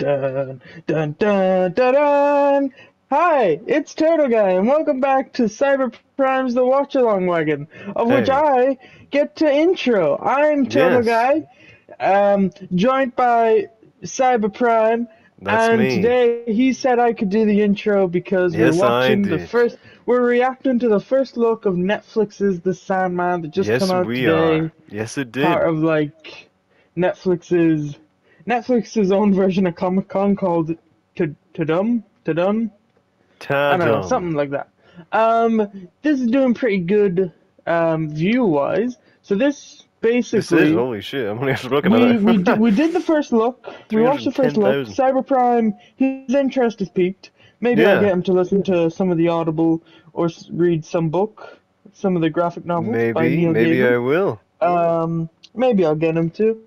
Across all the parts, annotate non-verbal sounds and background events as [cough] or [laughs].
Dun dun dun dun dun. Hi, it's Turtle Guy, and welcome back to Cyber Prime's The Watch Along Wagon, of which I get to intro. I'm Turtle Yes. Guy, um, joined by Cyber Prime, That's and me. today he said I could do the intro because Yes, we're watching the first. We're reacting to the first look of Netflix's The Sandman that just yes, come out we today are. Yes, it did. part of like Netflix's Netflix's own version of Comic Con called Tudum Tudum I don't know something like that. Um, this is doing pretty good um view wise. So this This basically is holy shit. I'm only after looking we at it. we did, [laughs] we did the first look. We watched the first look. 310,000. Cyber Prime, his interest is peaked. Maybe I'll get him to listen to some of the Audible or read some book, some of the graphic novels by maybe, maybe Gaiman. I will. Um, maybe I'll get him to.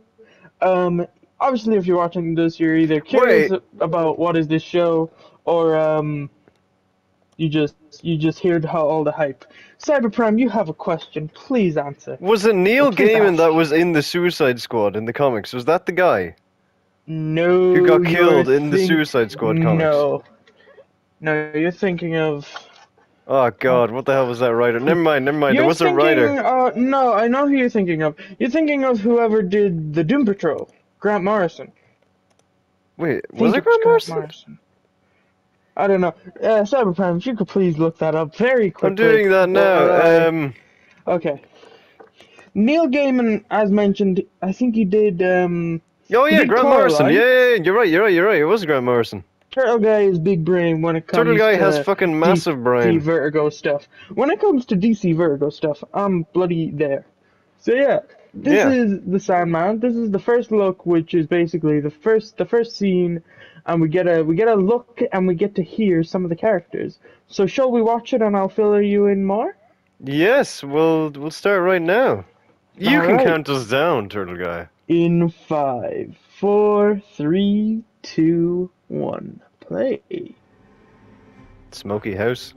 Um, obviously, if you're watching this, you're either curious Wait. about what is this show, or um, you just you just heard how all the hype. Cyberprime, you have a question. Please answer. Was it Neil Please Gaiman that was in the Suicide Squad in the comics? Was that the guy No. who got killed in the Suicide Squad comics? No. No, you're thinking of. Oh God, what the hell was that writer? Never mind, never mind. you're There was a writer. Uh, no, I know who you're thinking of. You're thinking of whoever did the Doom Patrol, Grant Morrison. Wait, was it Grant Morrison? I don't know. Uh, Cyberprime, if you could please look that up very quickly. I'm doing that now. I- Um, Okay. Neil Gaiman, as mentioned, I think he did. Um, oh yeah, Grant Morrison. Yeah, yeah, yeah, you're right, you're right, you're right. It was Grant Morrison. Turtle Guy is big brain when it comes. Turtle guy to has fucking massive DC brain. Vertigo stuff. When it comes to DC Vertigo stuff, I'm bloody there. So yeah, this Yeah. is the Sandman. This is the first look, which is basically the first the first scene, and we get a we get a look and we get to hear some of the characters. So shall we watch it and I'll fill you in more? Yes, we'll we'll start right now. You can Alright. count us down, Turtle Guy. In five, four, three, two, one, play. Smoky House.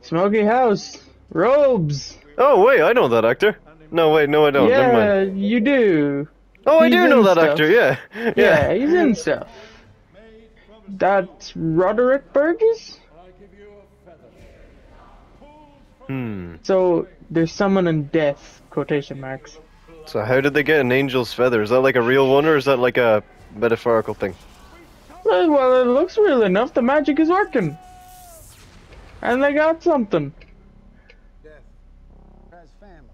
Smoky House, robes. Oh wait, I know that actor. No wait, no I don't. Never mind. yeah, you do. Oh, I he's do know that stuff. actor. Yeah. [laughs] Yeah, Yeah. he's in stuff. That's Roderick Burgess? Hmm. So there's someone in death, quotation marks. So how did they get an angel's feather? Is that like a real one, or is that like a metaphorical thing? Well, well, it looks real enough. The magic is working. And they got something. Death has family,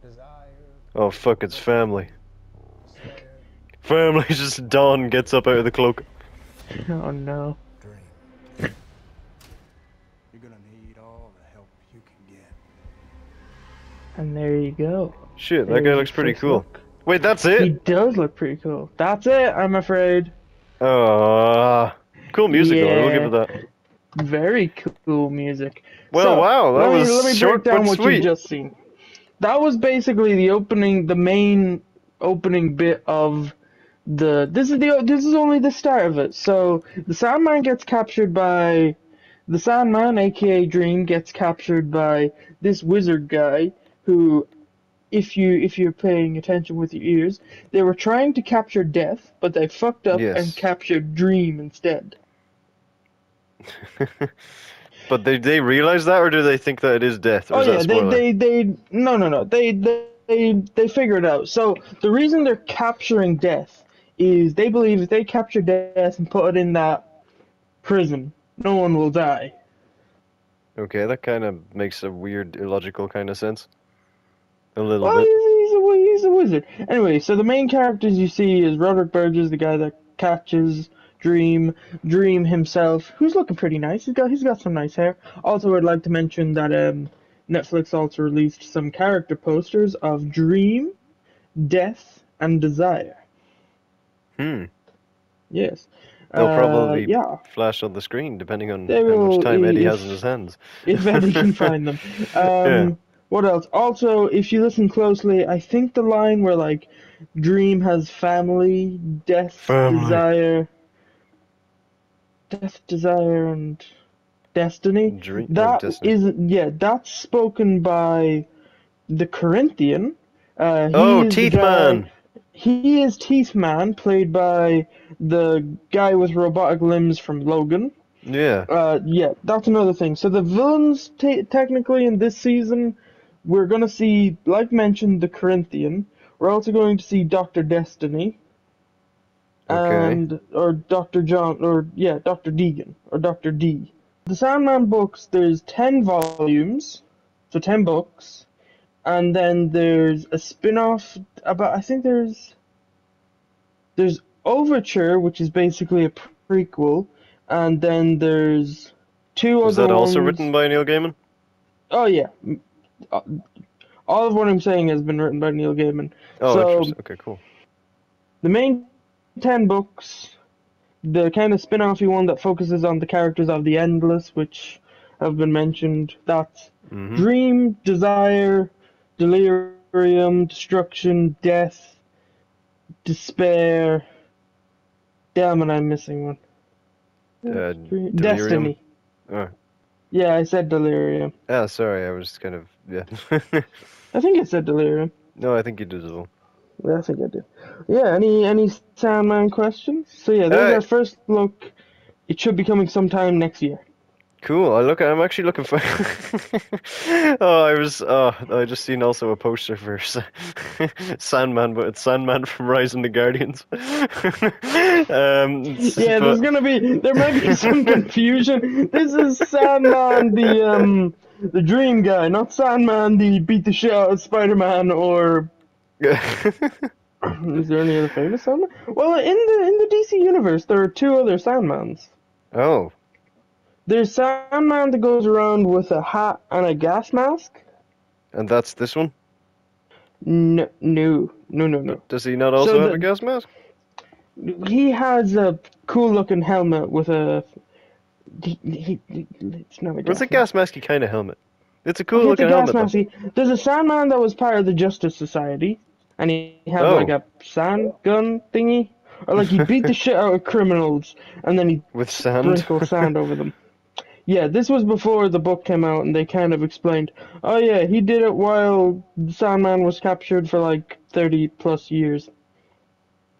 desire, Oh fuck, it's family. Family. [laughs] Just Dawn gets up out of the cloak. [laughs] Oh no. dream. You're gonna need all the help you can get. And there you go. Shit, that guy looks pretty cool. look. Wait, that's it? He does look pretty cool. That's it, I'm afraid. Oh, cool music though. I will give it that. Very cool music. Well, So, wow, that let me, was let me short break down but what sweet. you've just seen. That was basically the opening, the main opening bit of the. This is the. This is only the start of it. So the Sandman gets captured by, the Sandman, aka Dream, gets captured by this wizard guy who. If you if you're paying attention with your ears, they were trying to capture Death, but they fucked up Yes. and captured Dream instead. [laughs] but they they realize that, or do they think that it is death? Oh is yeah, they, they they no no no they they they they figure it out. So the reason they're capturing Death is they believe if they capture Death and put it in that prison, no one will die. Okay, that kind of makes a weird, illogical kind of sense. A little Well, bit. he's, he's a he's a wizard. Anyway, so the main characters you see is Roderick Burgess, the guy that catches Dream, Dream himself, who's looking pretty nice. He's got he's got some nice hair. Also, I'd like to mention that um, Netflix also released some character posters of Dream, Death, and Desire. Hmm. Yes. They'll Uh, probably yeah, flash on the screen depending on They how will, much time Eddie has in his hands. [laughs] if Eddie can [laughs] find them. Um, Yeah. What else? Also, if you listen closely, I think the line where like Dream has family, death, Family. desire, death, desire, and destiny. Dream. That Destiny. is yeah, that's spoken by the Corinthian. Uh, he Oh, Teeth Man. he is Teeth Man, played by the guy with robotic limbs from Logan. Yeah. Uh, yeah, that's another thing. So the villains, technically, in this season, we're gonna see, like mentioned, the Corinthian. We're also going to see Doctor Destiny. Okay. And or Doctor John or yeah, Doctor Deegan or Doctor D. The Sandman books. There's ten volumes, so ten books, and then there's a spin-off about. I think there's there's Overture, which is basically a prequel, and then there's two Was that also ones- written by Neil Gaiman? Oh yeah, uh, all of what I'm saying has been written by Neil Gaiman. Oh, So- interesting. Okay, cool. The main ten books, the kind of spin-offy one that focuses on the characters of the Endless, which have been mentioned. That's hmm Dream, Desire, Delirium, Destruction, Death, Despair. Damn it, I'm missing one. Uh, Destiny. Oh. Yeah, I said Delirium. Ah, sorry, I was kind of yeah. [laughs] I think I said Delirium. no, I think you did as well. Yeah, I think I did. Yeah, any any Sandman questions? So yeah, there's Uh, our first look. It should be coming sometime next year. Cool. I look. I'm actually looking for. [laughs] oh, I was. Oh, I just seen also a poster for [laughs] Sandman, but it's Sandman from Rising the Guardians. [laughs] um, Yeah, there's gonna be there might be some confusion. This is Sandman, the um the Dream guy, not Sandman, the beat the shit out of Spider-Man. Or [laughs] is there any other famous Sandman? Well, in the in the DC universe, there are two other Sandmans. oh, There's Sandman that goes around with a hat and a gas mask. and that's this one. No, no, no, no, no. Does he not also So have the- a gas mask? He has a cool looking helmet with a. He, he, he- it's not a gas It's a gas masky kind of helmet. It's a cool-looking helmet. mask. There's a Sandman that was part of the Justice Society, and he had Oh. like a sand gun thingy, or like he beat the shit out of criminals, and then he [laughs] With sand. sprinkle sand over them. Yeah, this was before the book came out, and they kind of explained, oh yeah, he did it while Sandman was captured for like 30 plus years.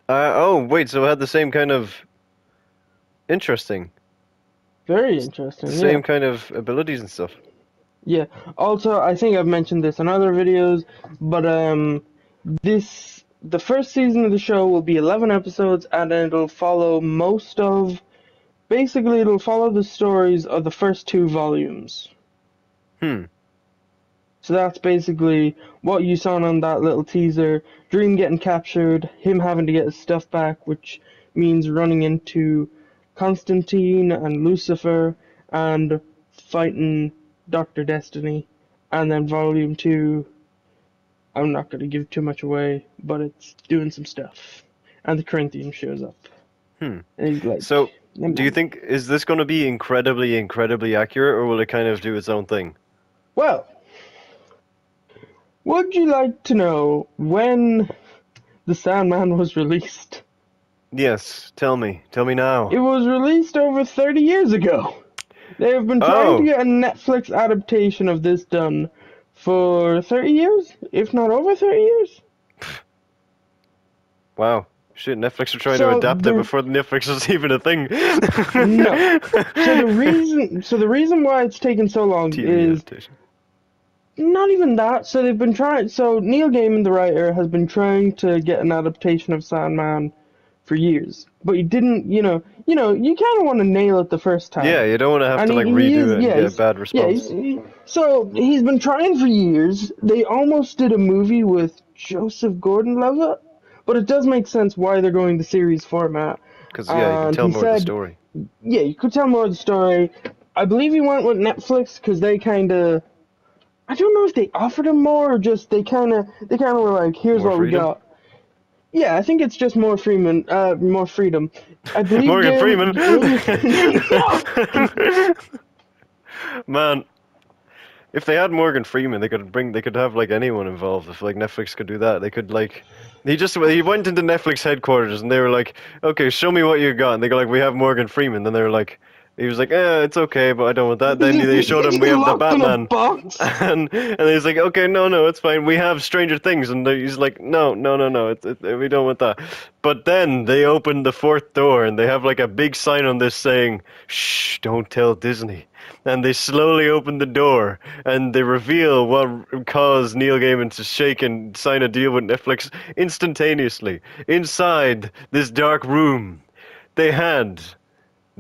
Uh, oh, wait. So it had the same kind of. Interesting. Very interesting. Same yeah. kind of abilities and stuff. Yeah. Also, I think I've mentioned this in other videos, but um, this the first season of the show will be 11 episodes, and it'll follow most of. Basically, it'll follow the stories of the first two volumes. Hmm. So that's basically what you saw on that little teaser. Dream getting captured, him having to get his stuff back, which means running into Constantine and Lucifer and fighting Dr. Destiny. And then volume two, I'm not going to give too much away, but it's doing some stuff. And the Corinthian shows up. Hmm. And he's like, So, "Nom do you nom." think is this going to be incredibly, incredibly accurate, or will it kind of do its own thing? Well, would you like to know when the Sandman was released? Yes. Tell me. Tell me now. It was released over 30 years ago. They have been trying Oh. to get a Netflix adaptation of this done for 30 years, if not over 30 years. [sighs] Wow. Shit, Netflix are trying So to adapt it before Netflix was [laughs] even a thing. No. [laughs] So the reason, so the reason why it's taken so long TV is adaptation. Not even that. So they've been trying. So Neil Gaiman, the writer, has been trying to get an adaptation of Sandman for years, but he didn't. You know, you know, you kind of want to nail it the first time. Yeah, you don't want to have to like redo is- it and yeah, get a bad Yeah. response. He's, he, so he's been trying for years. They almost did a movie with Joseph Gordon-Levitt, but it does make sense why they're going the series format. Because yeah, you can um, tell he more of the story. Yeah, you could tell more of the story. I believe he went with Netflix because they kind of. I don't know if they offered him more or just they kind of they kind of were like, "Here's More what freedom? we got." Yeah, I think it's just more Freeman, uh, more freedom. I [laughs] believe [laughs] Morgan Freeman. Man, if they had Morgan Freeman, they could bring. They could have like anyone involved. If like Netflix could do that, they could like. He just he went into Netflix headquarters and they were like, "Okay, show me what you got." And they go like, "We have Morgan Freeman." Then they were like, He was like, eh, it's okay, but I don't want that. Then they [laughs] showed him we have the Locked in a Batman. [laughs] and and he's like, okay, no, no, it's fine. We have Stranger Things, and he's like, no, no, no, no, it's, it, we don't want that. But then they open the fourth door, and they have like a big sign on this saying, "Shh, don't tell Disney." And they slowly open the door, and they reveal what caused Neil Gaiman to shake and sign a deal with Netflix instantaneously. Inside this dark room, they had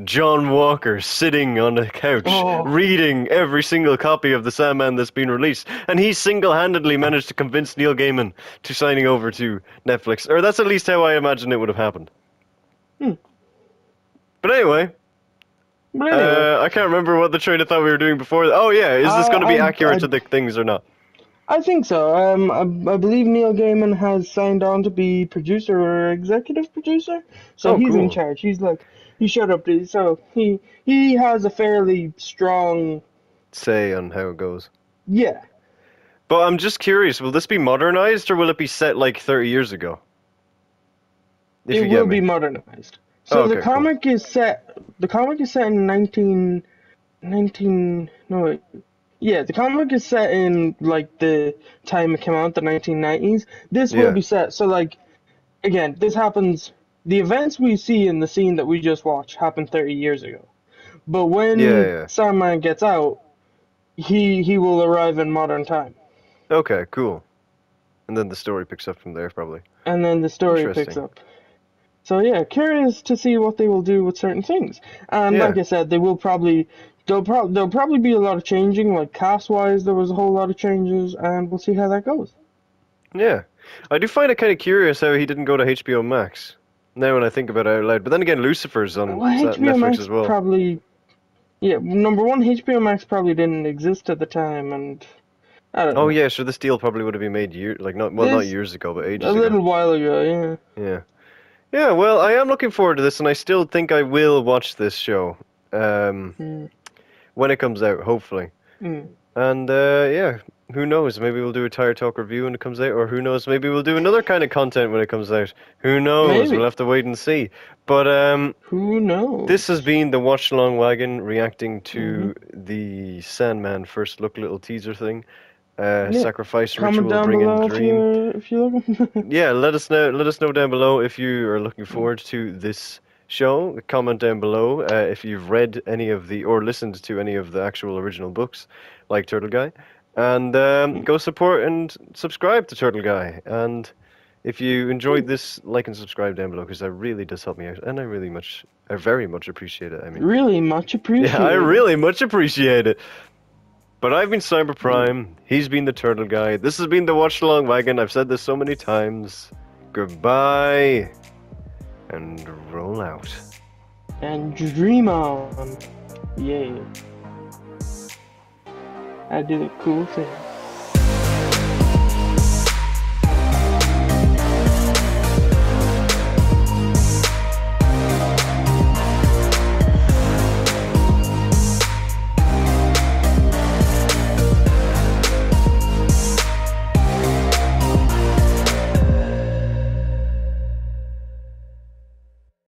John Walker sitting on a couch Oh. reading every single copy of the Sandman that's been released, and he single-handedly managed to convince Neil Gaiman to signing over to Netflix, or that's at least how I imagine it would have happened. Hmm. But anyway, anyway, uh, I can't remember what the train of thought we were doing before. Oh yeah, is this Uh, going to be I- accurate I- to the things or not? I think so. Um, I, I believe Neil Gaiman has signed on to be producer or executive producer, so Oh, he's in charge. He's like he showed up to so he he has a fairly strong Say on how it goes. yeah. But I'm just curious, will this be modernized or will it be set like 30 years ago? If it will be modernized. So oh, Okay, the cool. comic is set. The comic is set in 19, 19 No. Yeah, the comic is set in like the time it came out, the 1990s. This Yeah. will be set. So like, again, this happens. The events we see in the scene that we just watched happened 30 years ago. But when Yeah, yeah. Sandman gets out, he he will arrive in modern time, Okay, cool. And then the story picks up from there, probably. and then the story picks up. So yeah, curious to see what they will do with certain things. And Yeah. like I said, they will probably there'll probably there'll probably be a lot of changing. Like cast wise, there was a whole lot of changes, and we'll see how that goes. Yeah. I do find it kind of curious how he didn't go to HBO Max. Now when I think about it out loud. But then again, Lucifer's on Well, HBO Netflix Max as well. probably, yeah. Number one, HBO Max probably didn't exist at the time, and I don't know. Oh yeah, sure. This deal probably would have been made year like not well not years ago, but ages ago. a ago. little while ago, yeah. Yeah. Yeah, well, I am looking forward to this, and I still think I will watch this show um, Mm, when it comes out, hopefully. mm. And uh, yeah, who knows? Maybe we'll do a Tire Talk review when it comes out, or who knows? Maybe we'll do another kind of content when it comes out. Who knows? Maybe. We'll have to wait and see. But um, Who knows? this has been the Watch Along Wagon reacting to Mm-hmm. the Sandman first look little teaser thing. Uh, Yeah. Sacrifice comment ritual, down bring below in if dream. if you're [laughs] yeah, let us know. Let us know down below if you are looking forward to this show. Comment down below uh, if you've read any of the or listened to any of the actual original books, like Turtle Guy, and um, Mm. go support and subscribe to Turtle Guy. And if you enjoyed this, like and subscribe down below because that really does help me out, and I really much, I very much appreciate it. I mean, really much appreciate. yeah, I really much appreciate it. But I've been Cyber Prime. He's been the Turtle Guy. This has been the Watch Along Wagon. I've said this so many times. Goodbye. And roll out. and dream on. Yeah. I did a cool thing.